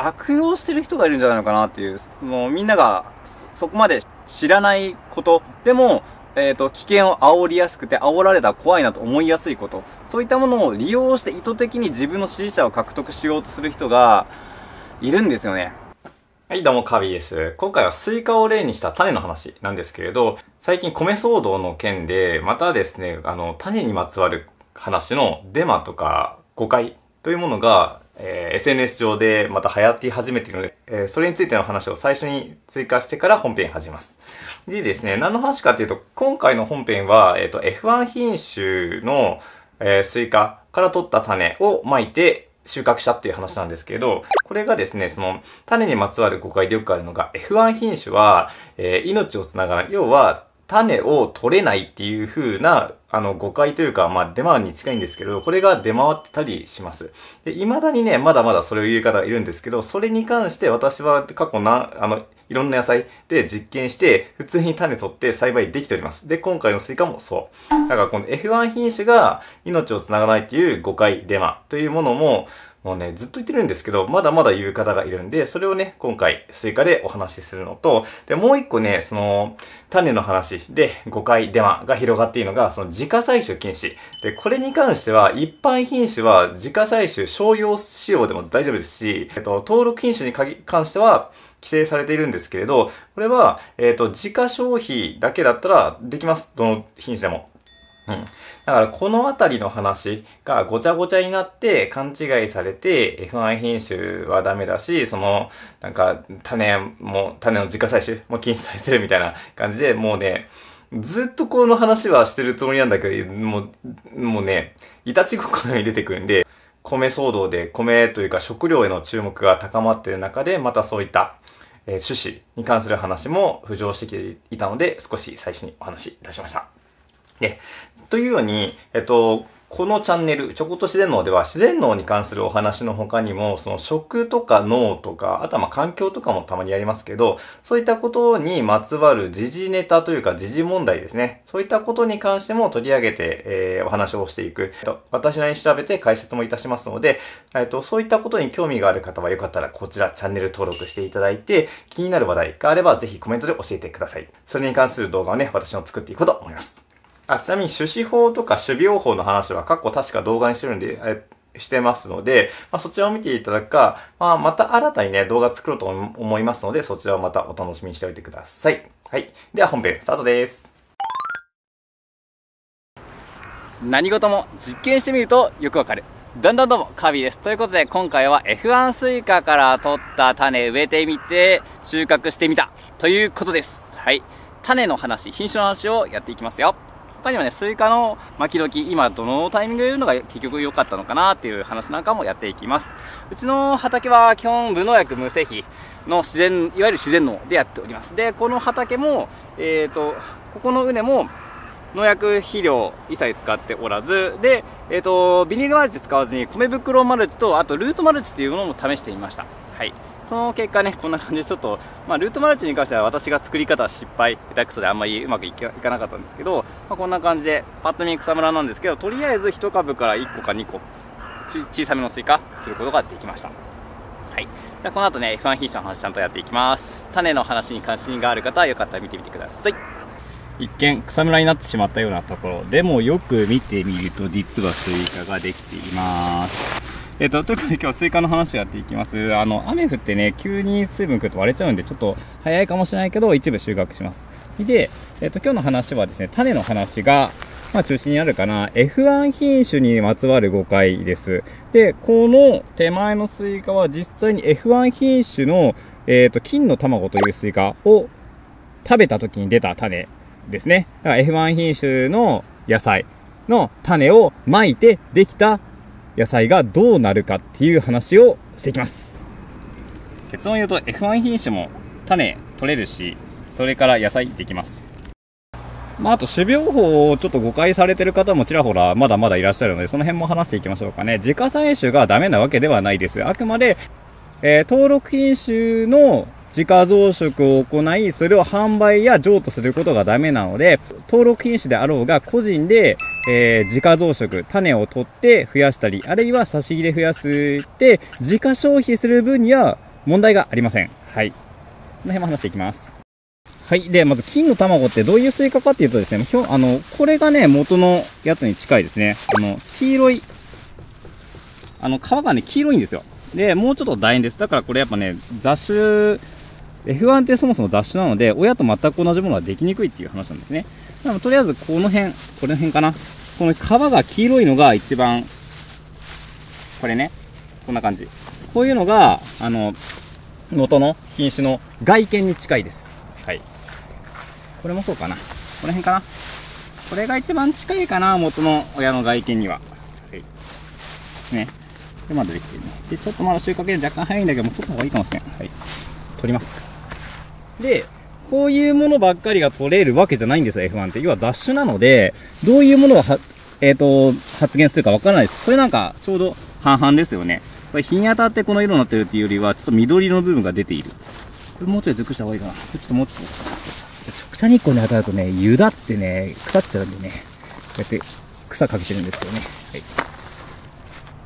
悪用してる人がいるんじゃないのかなっていう、もうみんながそこまで知らないこと、でも、えっ、ー、と、危険を煽りやすくて、煽られたら怖いなと思いやすいこと、そういったものを利用して意図的に自分の支持者を獲得しようとする人がいるんですよね。はい、どうも、カビです。今回はスイカを例にした種の話なんですけれど、最近米騒動の件で、またですね、あの、種にまつわる話のデマとか誤解というものが、えー、SNS 上でまた流行り始めているので、えー、それについての話を最初に追加してから本編始めます。でですね、何の話かっていうと、今回の本編は、えっ、ー、と、F1 品種の、えー、スイカから取った種をまいて収穫したっていう話なんですけど、これがですね、その、種にまつわる誤解でよくあるのが、F1 品種は、えー、命をつながない。要は、種を取れないっていう風な、あの、誤解というか、まあ、デマに近いんですけど、これが出回ってたりします。で、未だにね、まだまだそれを言う方がいるんですけど、それに関して私は過去に、あの、いろんな野菜で実験して、普通に種取って栽培できております。で、今回のスイカもそう。だからこの F1 品種が命を繋がないっていう誤解、デマというものも、もうね、ずっと言ってるんですけど、まだまだ言う方がいるんで、それをね、今回、スイカでお話しするのと、で、もう一個ね、その、種の話で誤解、デマが広がっているのが、その自家採種禁止。で、これに関しては、一般品種は自家採取商用使用でも大丈夫ですし、えっと、登録品種に関しては、規制されているんですけれど、これは、えっ、ー、と、自家消費だけだったらできます。どの品種でも。うん。だからこのあたりの話がごちゃごちゃになって勘違いされて F1 品種はダメだし、そのなんか種も、種の自家採取も禁止されてるみたいな感じでもうね、ずっとこの話はしてるつもりなんだけど、もう、もうね、いたちごっこのように出てくるんで、米騒動で米というか食料への注目が高まっている中で、またそういったえー、趣旨に関する話も浮上してきていたので、少し最初にお話しいたしました。で、というように、えっと、このチャンネル、チョコと自然脳では自然脳に関するお話の他にも、その食とか脳とか、あとはまあ環境とかもたまにやりますけど、そういったことにまつわる時事ネタというか時事問題ですね。そういったことに関しても取り上げて、えー、お話をしていく。私なりに調べて解説もいたしますので、えっと、そういったことに興味がある方はよかったらこちらチャンネル登録していただいて、気になる話題があればぜひコメントで教えてください。それに関する動画をね、私も作っていこうと思います。あ、ちなみに種子法とか種苗法の話は過去確か動画にしてるんで、えしてますので、まあ、そちらを見ていただくか、まあ、また新たにね、動画作ろうと思いますので、そちらをまたお楽しみにしておいてください。はい。では本編スタートです。何事も実験してみるとよくわかる。だんだんどうも、カビです。ということで、今回は F1 スイカから取った種植えてみて、収穫してみた。ということです。はい。種の話、品種の話をやっていきますよ。他にはね、スイカの蒔き時、いつどのタイミングで植えるのが結局良かったのかなっていう話なんかもやっていきます。うちの畑は基本無農薬無施肥の自然、いわゆる自然農でやっております。で、この畑も、えっ、ー、と、ここの畝も農薬肥料一切使っておらず、で、えっ、ー、と、ビニールマルチ使わずに米袋マルチと、あとルートマルチっていうものも試してみました。はい。その結果ね、こんな感じでちょっと、まあ、ルートマルチに関しては私が作り方失敗、下手くそであんまりうまくいかなかったんですけど、まあ、こんな感じで、パッと見草むらなんですけど、とりあえず1株から1個か2個、小さめのスイカ、取ることができました。はい。ではこの後ね、F1 品種の話ちゃんとやっていきます。種の話に関心がある方はよかったら見てみてください。一見草むらになってしまったようなところでもよく見てみると実はスイカができていますえっ、と、ということで今日スイカの話をやっていきます。あの、雨降ってね、急に水分来ると割れちゃうんで、ちょっと早いかもしれないけど、一部収穫します。で、えっ、と、今日の話はですね、種の話が、まあ中心にあるかな、F1 品種にまつわる誤解です。で、この手前のスイカは実際に F1 品種の、えっ、と、金の卵というスイカを食べた時に出た種ですね。だから F1 品種の野菜の種をまいてできた野菜がどうなるかっていう話をしていきます。結論言うと F1 品種も種取れるし、それから野菜できます。まあ、あと種苗法をちょっと誤解されてる方もちらほらまだまだいらっしゃるので、その辺も話していきましょうかね。自家採種がダメなわけではないです。あくまで、えー、登録品種の自家増殖を行い、それを販売や譲渡することがダメなので、登録品種であろうが個人で、えー、自家増殖、種を取って増やしたり、あるいは挿し芽で増やして、自家消費する分には問題がありません。はい。この辺も話していきます。はい。で、まず金の卵ってどういうスイカかっていうとですね、ひょあの、これがね、元のやつに近いですね。あの、黄色い、あの、皮がね、黄色いんですよ。で、もうちょっと楕円です。だからこれやっぱね、雑種、F1 ってそもそも雑種なので、親と全く同じものはできにくいっていう話なんですね。なので、とりあえずこの辺、この辺かな。この皮が黄色いのが一番、これね、こんな感じ。こういうのが、あの、元の品種の外見に近いです。はい。これもそうかな。この辺かな。これが一番近いかな、元の親の外見には。はい。ね。で、まだできてるね。で、ちょっとまだ収穫で若干早いんだけど、もう取った方がいいかもしれん。はい。取ります。で、こういうものばっかりが取れるわけじゃないんですよ、F1 って。要は雑種なので、どういうものがは、えっ、ー、と、発現するかわからないです。これなんか、ちょうど半々ですよね。これ日に当たってこの色になってるっていうよりは、ちょっと緑色の部分が出ている。これもうちょい熟した方がいいかな。ちょっともうちょっと。直射日光に当たるとね、湯だってね、腐っちゃうんでね、こうやって草かけてるんですけどね。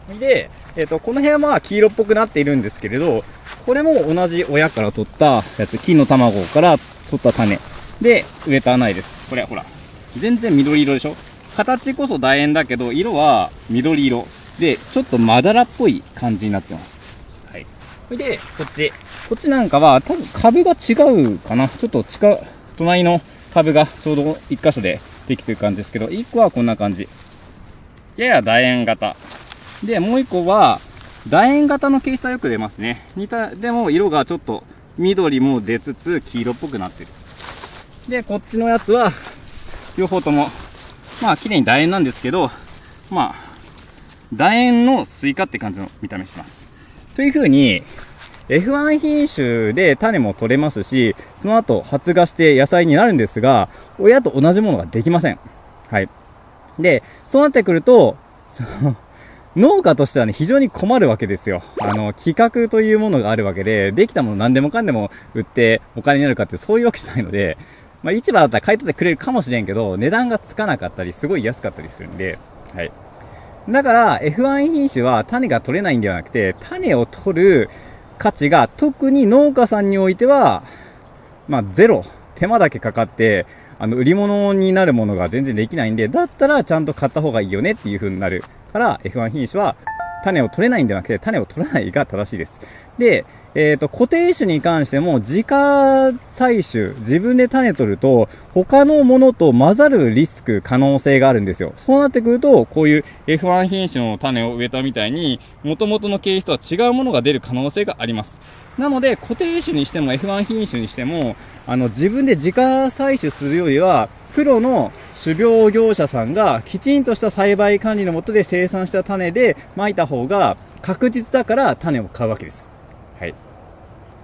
はい。で、えっ、ー、と、この辺はまあ黄色っぽくなっているんですけれど、これも同じ親から取ったやつ、金の卵から取った種で植えた苗です。これはほら、全然緑色でしょ？形こそ楕円だけど、色は緑色。で、ちょっとまだらっぽい感じになってます。はい。それで、こっち。こっちなんかは、多分株が違うかな。ちょっと近、隣の株がちょうど1箇所でできてる感じですけど、1個はこんな感じ。やや楕円型。で、もう1個は、楕円型の形質はよく出ますね。似た、でも色がちょっと緑も出つつ黄色っぽくなってる。で、こっちのやつは、両方とも、まあ綺麗に楕円なんですけど、まあ、楕円のスイカって感じの見た目します。という風に、F1 品種で種も取れますし、その後発芽して野菜になるんですが、親と同じものができません。はい。で、そうなってくると、その、農家としてはね、非常に困るわけですよ。あの、規格というものがあるわけで、できたもの何でもかんでも売ってお金になるかってそういうわけじゃないので、まあ、市場だったら買い取ってくれるかもしれんけど、値段がつかなかったり、すごい安かったりするんで、はい。だから、F1 品種は種が取れないんではなくて、種を取る価値が特に農家さんにおいては、まあ、ゼロ。手間だけかかって、あの、売り物になるものが全然できないんで、だったらちゃんと買った方がいいよねっていう風になるから F1 品種は種を取れないんではなくて種を取らないが正しいです。で、えっ、ー、と、固定種に関しても自家採取、自分で種取ると他のものと混ざるリスク、可能性があるんですよ。そうなってくると、こういう F1 品種の種を植えたみたいに元々の形質とは違うものが出る可能性があります。なので、固定種にしても F1 品種にしても、あの、自分で自家採取するよりは、プロの種苗業者さんがきちんとした栽培管理のもとで生産した種で撒いた方が確実だから種を買うわけです。はい。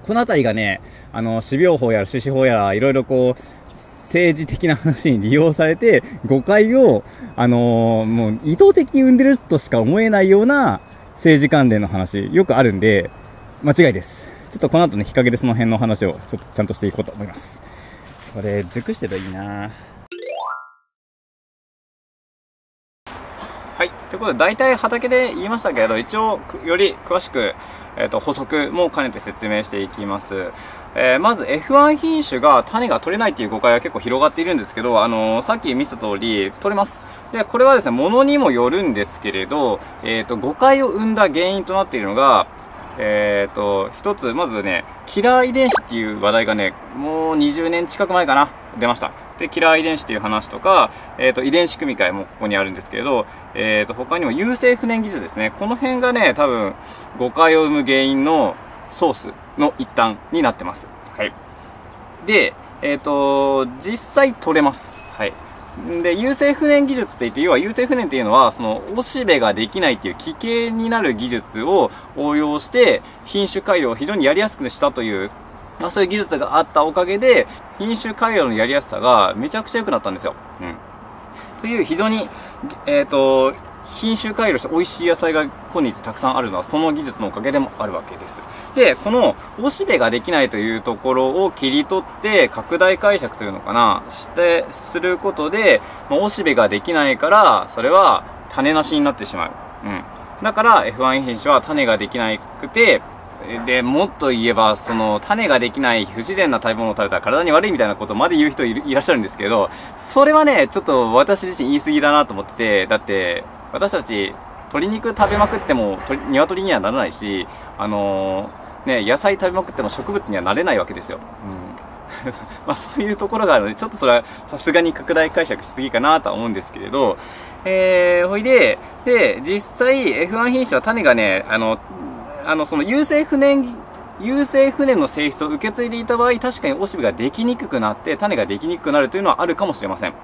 このあたりがね、あの、種苗法やら種子法やらいろいろこう、政治的な話に利用されて、誤解を、あのー、もう意図的に生んでるとしか思えないような政治関連の話、よくあるんで、間違いです。ちょっとこの後ね、日陰でその辺の話をちょっとちゃんとしていこうと思います。これ、熟してるといいなはい。ということで、大体畑で言いましたけれど、一応、より詳しく、えっ、ー、と、補足も兼ねて説明していきます。えー、まず F1 品種が種が取れないっていう誤解は結構広がっているんですけど、あのー、さっき見せた通り、取れます。で、これはですね、ものにもよるんですけれど、えっ、と、誤解を生んだ原因となっているのが、えっ、と、一つ、まずね、キラー遺伝子っていう話題がね、もう20年近く前かな、出ました。で、キラー遺伝子っていう話とか、えっ、ー、と、遺伝子組み換えもここにあるんですけれど、えっ、ー、と、他にも優性不燃技術ですね。この辺がね、多分、誤解を生む原因のソースの一端になってます。はい。で、えっ、ー、と、実際取れます。はい。で、優性不燃技術って言って、要は優性不燃っていうのは、その、おしべができないっていう奇形になる技術を応用して、品種改良を非常にやりやすくしたというまあそういう技術があったおかげで、品種改良のやりやすさがめちゃくちゃ良くなったんですよ。うん。という非常に、えっ、ー、と、品種改良して美味しい野菜が今日たくさんあるのはその技術のおかげでもあるわけです。で、このおしべができないというところを切り取って拡大解釈というのかな、して、することで、まあ、おしべができないから、それは種なしになってしまう。うん。だから F1 品種は種ができなくて、で、もっと言えば、その、種ができない不自然な食べ物を食べたら体に悪いみたいなことまで言う人いるいらっしゃるんですけど、それはね、ちょっと私自身言い過ぎだなと思ってて、だって、私たち、鶏肉食べまくっても、鶏にはならないし、あのー、ね、野菜食べまくっても植物にはなれないわけですよ。うん。まあそういうところがあるので、ちょっとそれはさすがに拡大解釈しすぎかなとは思うんですけれど、えー、ほいで、で、実際 F1 品種は種がね、あの、あの、その優性不燃、優性不燃の性質を受け継いでいた場合、確かにおしべができにくくなって、種ができにくくなるというのはあるかもしれません。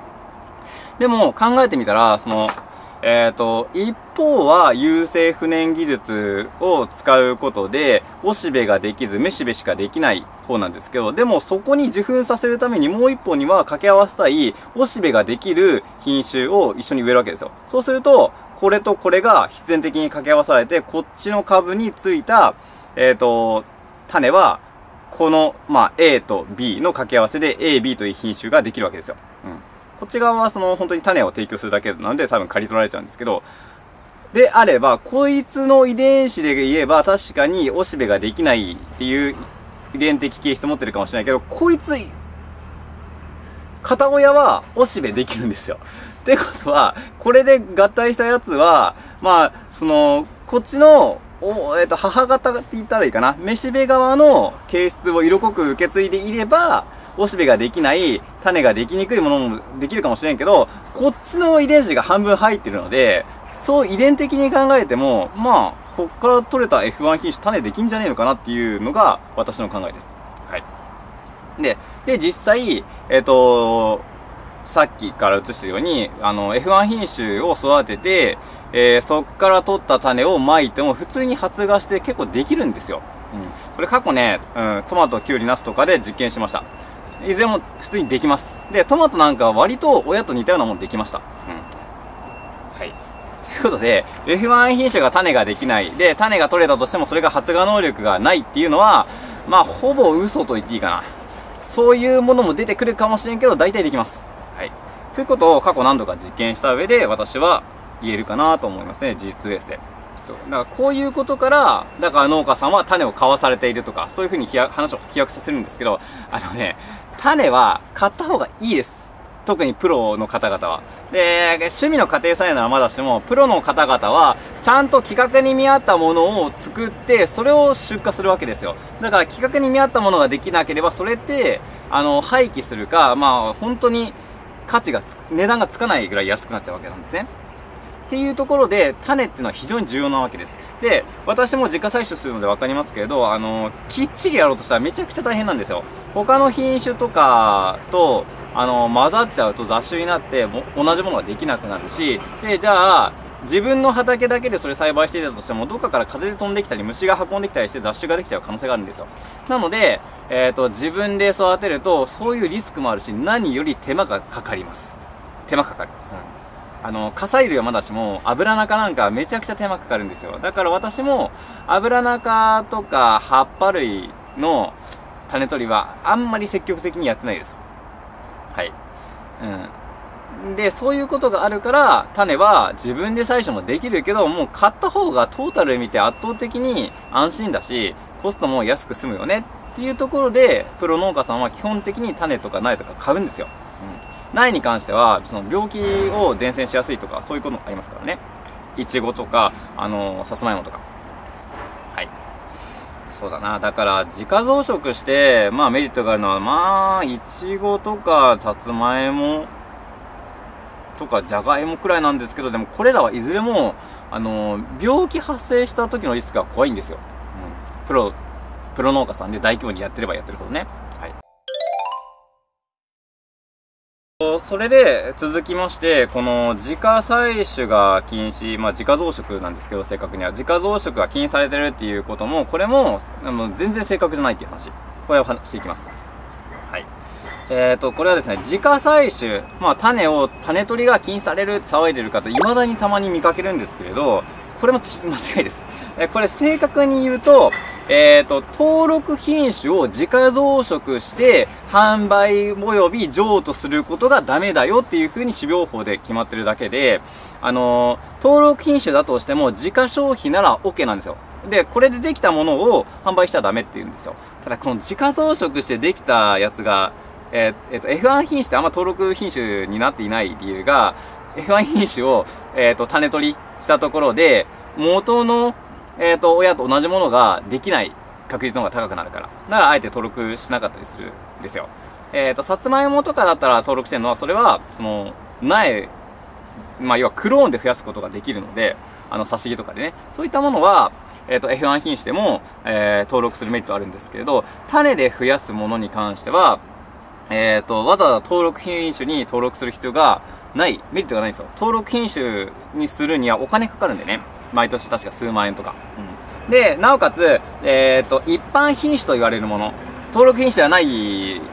でも、考えてみたら、その、えっ、ー、と、一方は優性不燃技術を使うことで、おしべができず、めしべしかできない方なんですけど、でもそこに受粉させるためにもう一本には掛け合わせたい、おしべができる品種を一緒に植えるわけですよ。そうすると、これとこれが必然的に掛け合わされて、こっちの株についた、えっ、ー、と、種は、この、まあ、A と B の掛け合わせで A、B という品種ができるわけですよ。こっち側はその本当に種を提供するだけなので多分刈り取られちゃうんですけど、であれば、こいつの遺伝子で言えば確かにおしべができないっていう遺伝的形質持ってるかもしれないけど、こいつ、片親はおしべできるんですよ。ってことは、これで合体したやつは、まあ、その、こっちの、お、えっ、ー、と、母方って言ったらいいかな。めしべ側の形質を色濃く受け継いでいれば、おしべができない、種ができにくいものもできるかもしれんけど、こっちの遺伝子が半分入ってるので、そう遺伝的に考えても、まあ、こっから取れた F1 品種種できんじゃねえのかなっていうのが私の考えです。はい。で、で、実際、えっ、ー、と、さっきから映してるように、あの、F1 品種を育てて、えー、そっから取った種をまいても普通に発芽して結構できるんですよ。うん。これ過去ね、うん、トマト、キュウリ、ナスとかで実験しました。いずれも普通にできます。で、トマトなんかは割と親と似たようなもんできました。うん。はい。ということで、F1 品種が種ができない。で、種が取れたとしてもそれが発芽能力がないっていうのは、まあ、ほぼ嘘と言っていいかな。そういうものも出てくるかもしれんけど、大体できます。はい。ということを過去何度か実験した上で、私は言えるかなと思いますね。事実ベースで。だからこういうことから、だから農家さんは種を買わされているとか、そういうふうに話を飛躍させるんですけど、あのね、種は買った方がいいです。特にプロの方々は。で、趣味の家庭菜園ならまだしても、プロの方々は、ちゃんと規格に見合ったものを作って、それを出荷するわけですよ。だから規格に見合ったものができなければ、それって、あの、廃棄するか、まあ、本当に価値がつ、値段がつかないぐらい安くなっちゃうわけなんですね。っていうところで、種っていうのは非常に重要なわけです。で、私も自家採取するので分かりますけれど、あの、きっちりやろうとしたらめちゃくちゃ大変なんですよ。他の品種とかと、あの、混ざっちゃうと雑種になっても、同じものができなくなるし、で、じゃあ、自分の畑だけでそれ栽培していたとしても、どっかから風で飛んできたり、虫が運んできたりして雑種ができちゃう可能性があるんですよ。なので、えっ、ー、と、自分で育てると、そういうリスクもあるし、何より手間がかかります。手間かかる。うんあの、火砕類はまだしも、油中なんかめちゃくちゃ手間かかるんですよ。だから私も、油中とか葉っぱ類の種取りはあんまり積極的にやってないです。はい。うん。で、そういうことがあるから、種は自分で採取もできるけど、もう買った方がトータル見て圧倒的に安心だし、コストも安く済むよねっていうところで、プロ農家さんは基本的に種とか苗とか買うんですよ。苗に関しては、その病気を伝染しやすいとか、そういうこともありますからね。いちごとか、あの、さつまいもとか。はい。そうだな。だから、自家増殖して、まあメリットがあるのは、まあ、いちごとか、さつまいも、とか、じゃがいもくらいなんですけど、でもこれらはいずれも、あの、病気発生した時のリスクが怖いんですよ。うん。プロ、プロ農家さんで大規模にやってればやってるほどね。それで続きまして、この自家採取が禁止、まあ自家増殖なんですけど、正確には。自家増殖が禁止されてるっていうことも、これも、あの全然正確じゃないっていう話。これを話していきます。はい。えっ、ー、と、これはですね、自家採取、まあ種を、種取りが禁止されるって騒いでる方、未だにたまに見かけるんですけれど、これも間違いです。えこれ正確に言うと、えっ、ー、と、登録品種を自家増殖して販売及び譲渡することがダメだよっていう風に種苗法で決まってるだけで、あのー、登録品種だとしても自家消費なら OK なんですよ。で、これでできたものを販売しちゃダメって言うんですよ。ただ、この自家増殖してできたやつが、えーえーと F1 品種ってあんま登録品種になっていない理由が、F1 品種を、えっ、と、種取りしたところで、元の、えっ、と、親と同じものができない確率の方が高くなるから。だから、あえて登録しなかったりするんですよ。えっ、と、さつまいもとかだったら登録してるのは、それは、その、苗、まあ、要はクローンで増やすことができるので、あの、差し木とかでね。そういったものは、えっ、と、F1 品種でも、えー、登録するメリットあるんですけれど、種で増やすものに関しては、えっ、と、わざわざ登録品種に登録する必要がない、メリットがないんですよ。登録品種にするにはお金かかるんでね。毎年確か数万円とか。うん、で、なおかつ、えっ、と、一般品種と言われるもの。登録品種ではない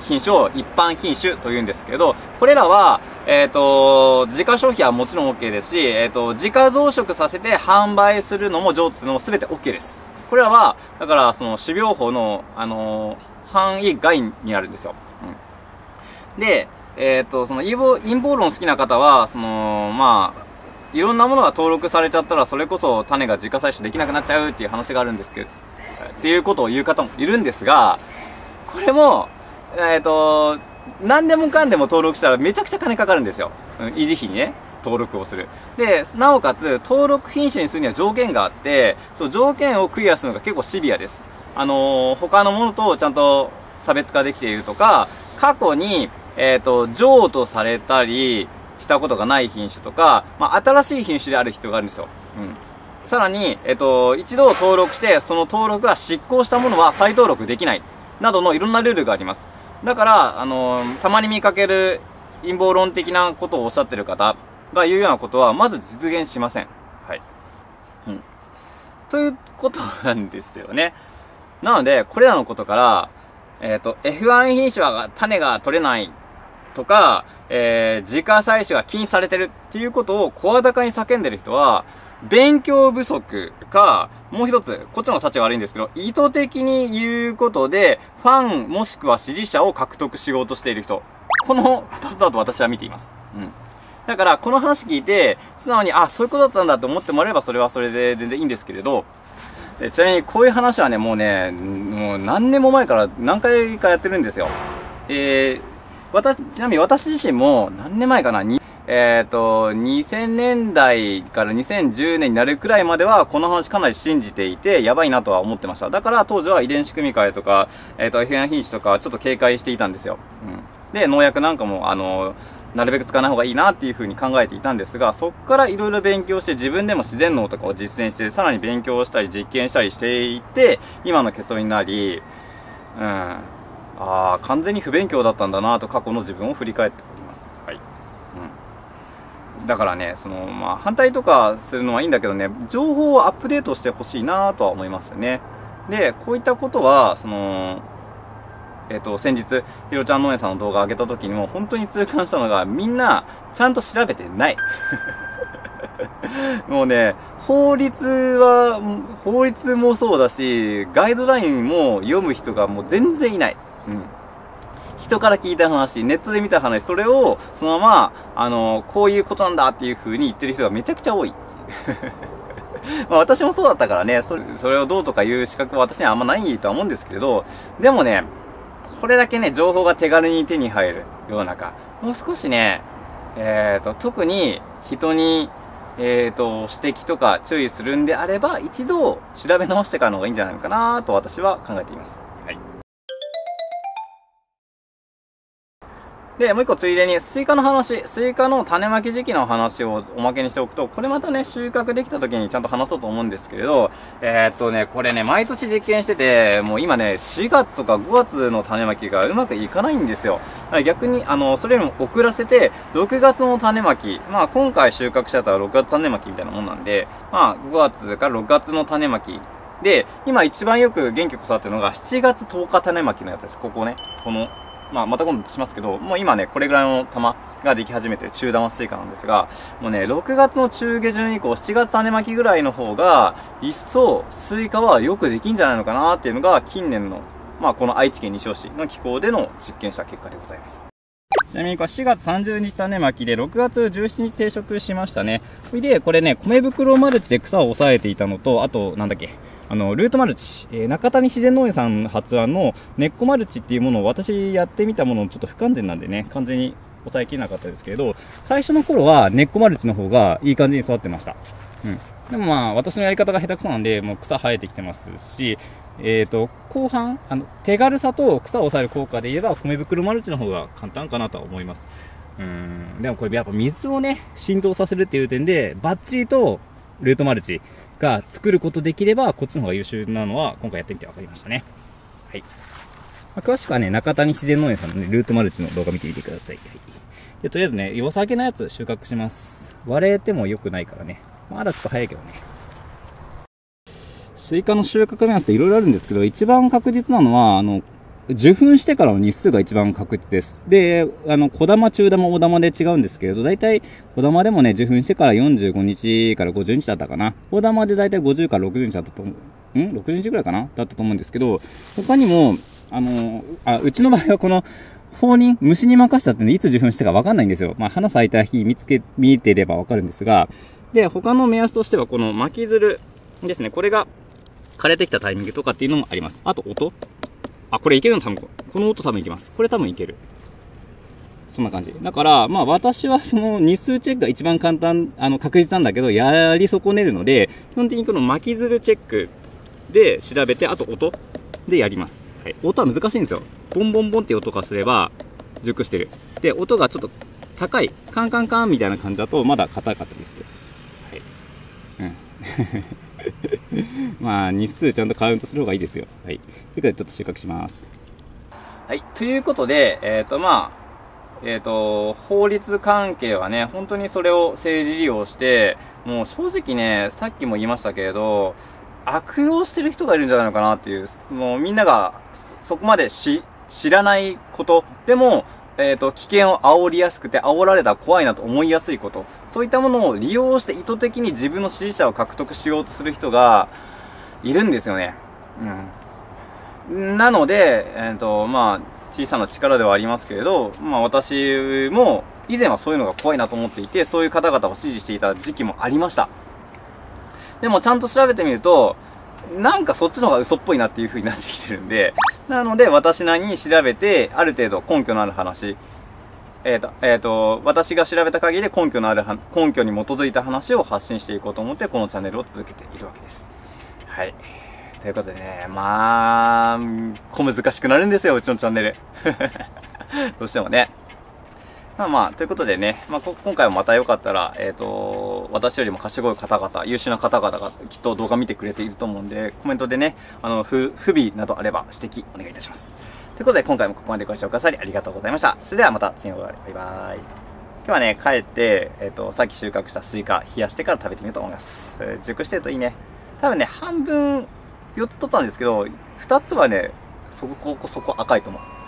品種を一般品種と言うんですけど、これらは、えっ、と、自家消費はもちろん OK ですし、えっ、と、自家増殖させて販売するのも上手のも全て OK です。これらは、だから、その、種苗法の、あの範囲外になるんですよ。うん。で、えっ、と、その陰謀、陰謀論好きな方は、その、まあ、いろんなものが登録されちゃったら、それこそ種が自家採取できなくなっちゃうっていう話があるんですけど、っていうことを言う方もいるんですが、これも、えっ、と、何でもかんでも登録したらめちゃくちゃ金かかるんですよ。うん、維持費にね。登録をする。で、なおかつ、登録品種にするには条件があって、そう、条件をクリアするのが結構シビアです。あのー他のものとちゃんと差別化できているとか、過去に、えっ、と、譲渡されたりしたことがない品種とか、まあ、新しい品種である必要があるんですよ。うん。さらに、えっ、と、一度登録して、その登録が失効したものは再登録できない。などのいろんなルールがあります。だから、あのーたまに見かける陰謀論的なことをおっしゃってる方が言うようなことは、まず実現しません。はい。うん。ということなんですよね。なので、これらのことから、えっ、と、F1 品種は種が取れないとか、えー、自家採取が禁止されてるっていうことを声高に叫んでる人は、勉強不足か、もう一つ、こっちの立ち悪いんですけど、意図的に言うことで、ファンもしくは支持者を獲得しようとしている人。この二つだと私は見ています。うん。だから、この話聞いて、素直に、あ、そういうことだったんだと思ってもらえれば、それはそれで全然いいんですけれど、ちなみにこういう話はね、もうね、もう何年も前から何回かやってるんですよ。えー、私、ちなみに私自身も何年前かな、にえっ、と、2000年代から2010年になるくらいまでは、この話かなり信じていて、やばいなとは思ってました。だから当時は遺伝子組み換えとか、えっ、と、F1 品種とか、ちょっと警戒していたんですよ。うん。で、農薬なんかも、あの、なるべく使わない方がいいなっていう風に考えていたんですが、そっからいろいろ勉強して自分でも自然農とかを実践して、さらに勉強したり実験したりしていて、今の結論になり、うん。ああ、完全に不勉強だったんだなと過去の自分を振り返っております。はい。うん。だからね、その、まあ、反対とかするのはいいんだけどね、情報をアップデートしてほしいなとは思いますね。で、こういったことは、その、えっ、と、先日、ひろちゃん農園さんの動画上げた時にも、本当に痛感したのが、みんな、ちゃんと調べてない。もうね、法律は、法律もそうだし、ガイドラインも読む人がもう全然いない。うん。人から聞いた話、ネットで見た話、それを、そのまま、あの、こういうことなんだっていう風に言ってる人がめちゃくちゃ多い。まあ私もそうだったからね、それ、それをどうとかいう資格は私にはあんまないとは思うんですけれど、でもね、これだけね、情報が手軽に手に入る世の中。もう少しね、えっ、と、特に人に、えっ、と、指摘とか注意するんであれば、一度調べ直してからの方がいいんじゃないかなと私は考えています。で、もう一個ついでに、スイカの話、スイカの種まき時期の話をおまけにしておくと、これまたね、収穫できた時にちゃんと話そうと思うんですけれど、えーっとね、これね、毎年実験してて、もう今ね、4月とか5月の種まきがうまくいかないんですよ。逆に、あの、それよりも遅らせて、6月の種まき、まあ今回収穫したやつは6月種まきみたいなもんなんで、まあ5月から6月の種まきで、今一番よく元気よく育ってるのが7月10日種まきのやつです。ここね。この、まあまた今度しますけど、もう今ね、これぐらいの玉ができ始めてる中玉スイカなんですが、もうね、6月の中下旬以降、7月種まきぐらいの方が、一層スイカはよくできんじゃないのかなっていうのが、近年の、まあこの愛知県西尾市の気候での実験した結果でございます。ちなみにこれ4月30日種まきで6月17日定植しましたね。それで、これね、米袋マルチで草を抑えていたのと、あと、なんだっけ、あの、ルートマルチ、えー、中谷自然農園さん発案の根っこマルチっていうものを私やってみたものちょっと不完全なんでね、完全に抑えきれなかったですけど、最初の頃は根っこマルチの方がいい感じに育ってました。うん。でもまあ、私のやり方が下手くそなんで、もう草生えてきてますし、えっ、ー、と、後半、あの、手軽さと草を抑える効果で言えば、米袋マルチの方が簡単かなとは思います。うん。でもこれやっぱ水をね、浸透させるっていう点で、バッチリとルートマルチが作ることできれば、こっちの方が優秀なのは、今回やってみて分かりましたね。はい。まあ、詳しくはね、中谷自然農園さんのね、ルートマルチの動画見てみてください。はい。で、とりあえずね、良さげなやつ収穫します。割れても良くないからね。まだちょっと早いけどね。スイカの収穫目安って色々あるんですけど、一番確実なのは、あの、受粉してからの日数が一番確実です。で、あの、小玉、中玉、大玉で違うんですけれど、大体、小玉でもね、受粉してから45日から50日だったかな。大玉で大体50から60日だったと思う。ん ?60 日ぐらいかな？だったと思うんですけど、他にも、あの、あ、うちの場合はこの、放任、虫に任しちゃってね、いつ受粉したかわかんないんですよ。まあ、花咲いた日見つけ、見てればわかるんですが、で、他の目安としては、この巻き鶴ですね。これが枯れてきたタイミングとかっていうのもあります。あと、音あ、これいけるの多分、この音多分いけます。これ多分いける。そんな感じ。だから、まあ私はその日数チェックが一番簡単、あの確実なんだけど、やり損ねるので、基本的にこの巻き鶴チェックで調べて、あと音でやります。はい。音は難しいんですよ。ボンボンボンって音がすれば、熟してる。で、音がちょっと高い、カンカンカンみたいな感じだと、まだ硬かったりする。はい。うん。まあ、日数ちゃんとカウントする方がいいですよ。はい。ということで、ちょっと収穫します。はい。ということで、えっ、ー、と、まあ、えっ、ー、と、法律関係はね、本当にそれを政治利用して、もう正直ね、さっきも言いましたけれど、悪用してる人がいるんじゃないのかなっていう、もうみんながそこまで、知らないこと、でも、えっ、ー、と、危険を煽りやすくて、煽られたら怖いなと思いやすいこと、そういったものを利用して意図的に自分の支持者を獲得しようとする人がいるんですよね。うん。なので、えっ、ー、と、まあ、小さな力ではありますけれど、まあ私も以前はそういうのが怖いなと思っていて、そういう方々を支持していた時期もありました。でもちゃんと調べてみると、なんかそっちの方が嘘っぽいなっていう風になってきてるんで、なので私なりに調べて、ある程度根拠のある話、えっ、ー、と、えっ、ー、と、私が調べた限りで根拠のある、根拠に基づいた話を発信していこうと思って、このチャンネルを続けているわけです。はい。ということでね、まあ、小難しくなるんですよ、うちのチャンネル。どうしてもね。まあまあ、ということでね、まあ、今回もまたよかったら、えっ、ー、と、私よりも賢い方々、優秀な方々がきっと動画見てくれていると思うんで、コメントでね、あの、不、不備などあれば指摘お願いいたします。ということで、今回もここまでご視聴くださりありがとうございました。それではまた次の動画で、バイバーイ。今日はね、帰って、えっ、ー、と、さっき収穫したスイカ、冷やしてから食べてみようと思います。えー、熟してるといいね。多分ね、半分、4つ取ったんですけど、2つはね、そこ、そこ赤いと思う。